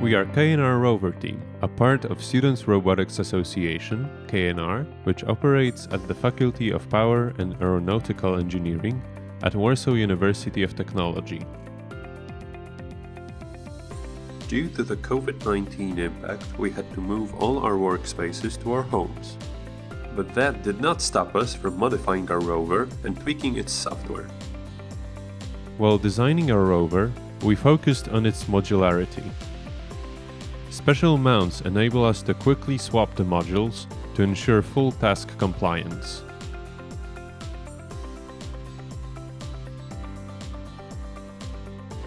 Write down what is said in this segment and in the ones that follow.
We are KNR Rover Team, a part of Students Robotics Association, KNR, which operates at the Faculty of Power and Aeronautical Engineering at Warsaw University of Technology. Due to the COVID 19 impact, we had to move all our workspaces to our homes. But that did not stop us from modifying our rover and tweaking its software. While designing our rover, we focused on its modularity. Special mounts enable us to quickly swap the modules to ensure full task compliance.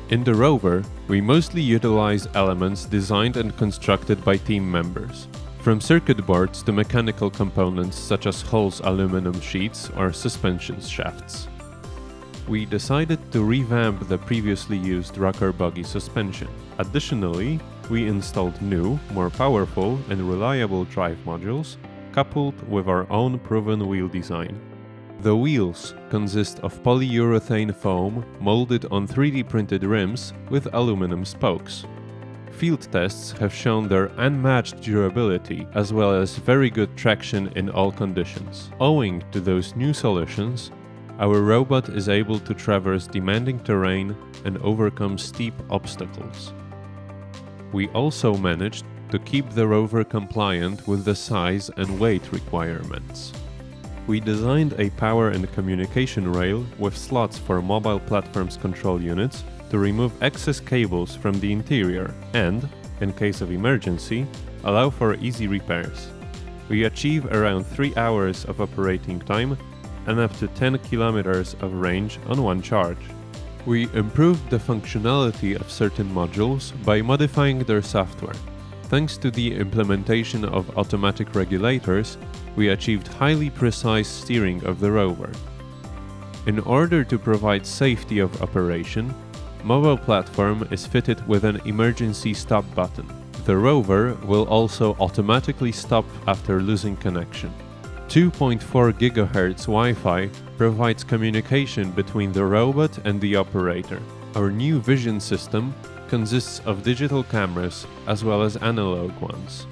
In the rover, we mostly utilize elements designed and constructed by team members, from circuit boards to mechanical components such as hulls aluminum sheets or suspension shafts. We decided to revamp the previously used rocker bogie suspension. Additionally, we installed new, more powerful and reliable drive modules coupled with our own proven wheel design. The wheels consist of polyurethane foam molded on 3D printed rims with aluminum spokes. Field tests have shown their unmatched durability as well as very good traction in all conditions. Owing to those new solutions, our robot is able to traverse demanding terrain and overcome steep obstacles. We also managed to keep the rover compliant with the size and weight requirements. We designed a power and communication rail with slots for mobile platforms control units to remove excess cables from the interior and, in case of emergency, allow for easy repairs. We achieve around 3 hours of operating time and up to 10 kilometers of range on one charge. We improved the functionality of certain modules by modifying their software. Thanks to the implementation of automatic regulators, we achieved highly precise steering of the rover. In order to provide safety of operation, mobile platform is fitted with an emergency stop button. The rover will also automatically stop after losing connection. 2.4 GHz Wi-Fi provides communication between the robot and the operator. Our new vision system consists of digital cameras as well as analog ones.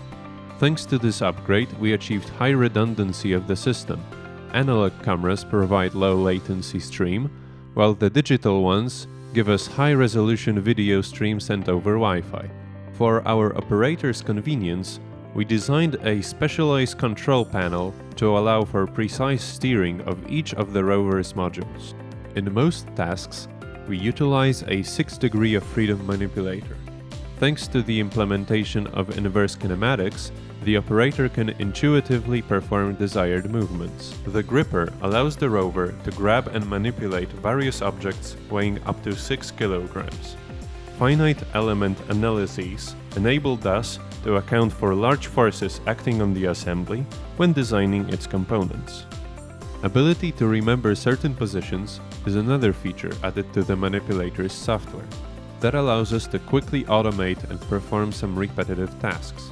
Thanks to this upgrade, we achieved high redundancy of the system. Analog cameras provide low latency stream, while the digital ones give us high resolution video stream sent over Wi-Fi. For our operators' convenience, we designed a specialized control panel to allow for precise steering of each of the rover's modules. In most tasks, we utilize a 6 degree of freedom manipulator. Thanks to the implementation of inverse kinematics, the operator can intuitively perform desired movements. The gripper allows the rover to grab and manipulate various objects weighing up to 6 kilograms. Finite element analyses enabled us to account for large forces acting on the assembly when designing its components. Ability to remember certain positions is another feature added to the manipulator's software that allows us to quickly automate and perform some repetitive tasks.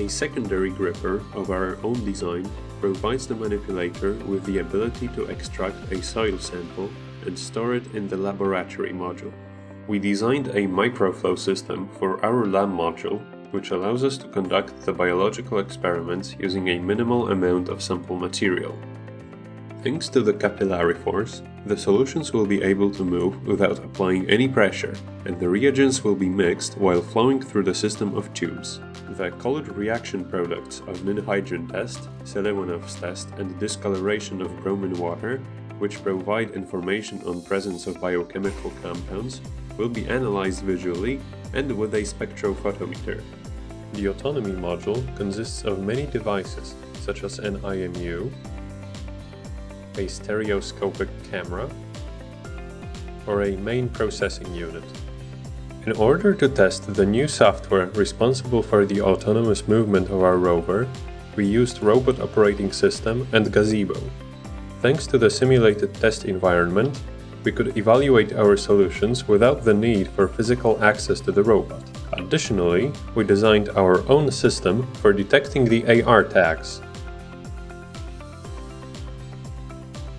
A secondary gripper of our own design provides the manipulator with the ability to extract a soil sample and store it in the laboratory module. We designed a microflow system for our lab module which allows us to conduct the biological experiments using a minimal amount of sample material. Thanks to the capillary force, the solutions will be able to move without applying any pressure, and the reagents will be mixed while flowing through the system of tubes. The colored reaction products of Ninhydrin test, Seliwanoff's test, and discoloration of bromine water, which provide information on presence of biochemical compounds, will be analyzed visually and with a spectrophotometer. The autonomy module consists of many devices, such as an IMU, a stereoscopic camera, or a main processing unit. In order to test the new software responsible for the autonomous movement of our rover, we used Robot Operating System and Gazebo. Thanks to the simulated test environment, we could evaluate our solutions without the need for physical access to the robot. Additionally, we designed our own system for detecting the AR tags,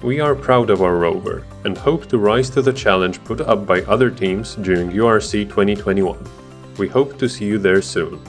We are proud of our rover and hope to rise to the challenge put up by other teams during URC 2021. We hope to see you there soon.